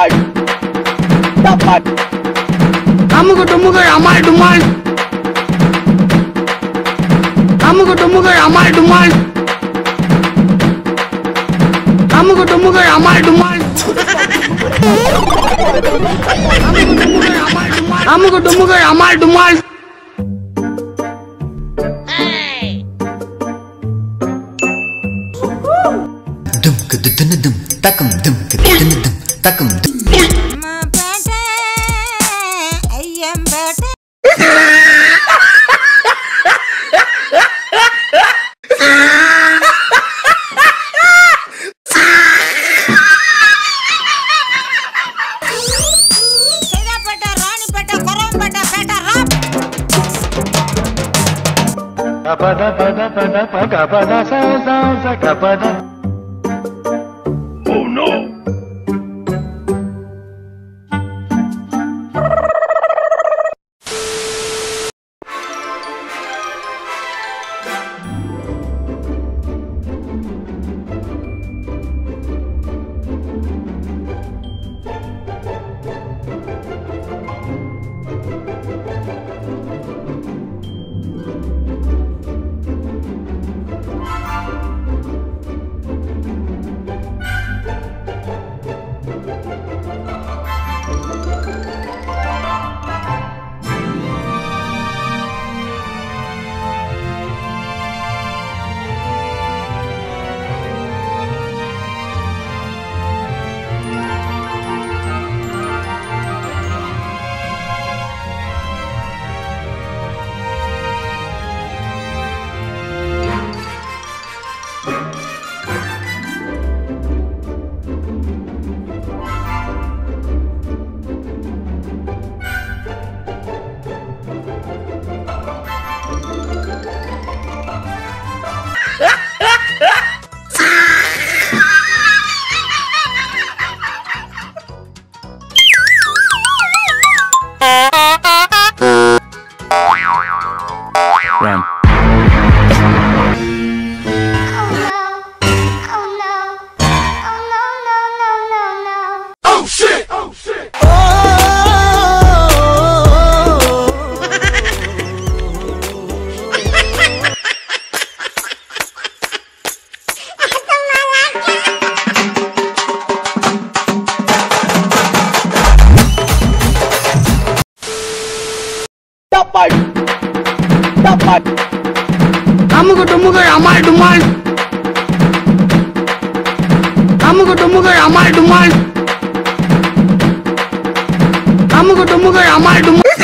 dapat dapat அமுக்கு டுமுக்கு அமால் டுமால் அமுக்கு டுமுக்கு அமால் டுமால் அமுக்கு டுமுக்கு அமால் டுமால் அமுக்கு டுமுக்கு அமால் டுமால் டும்க்கு துன்னு தும் தக்கம் தும்க்கு துன்னு Takum. Kapada, pada, pada, pada, pada, pada, pada, pada, pada, அமுகு டுமுகு அமால் டுமால் அமுகு டுமுகு அமால் டுமால் அமுகு டுமுகு அமால் டுமால்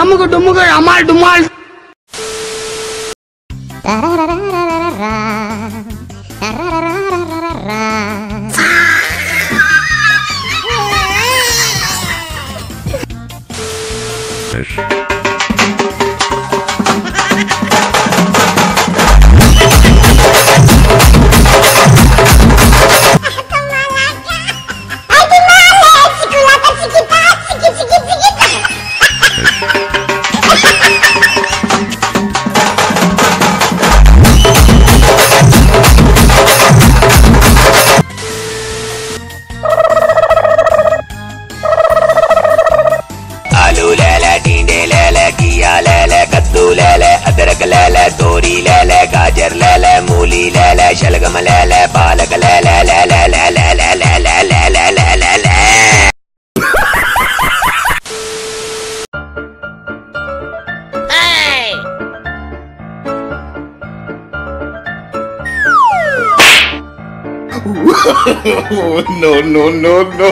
அமுகு டுமுகு அமால் டுமால் Fish. तोरी ले ले गाजर ले ले मूली ले ले शलगम ले ले पालक ले ले ले ले ले ले ले ले ले ले ले ले ले ले no, no, no, no.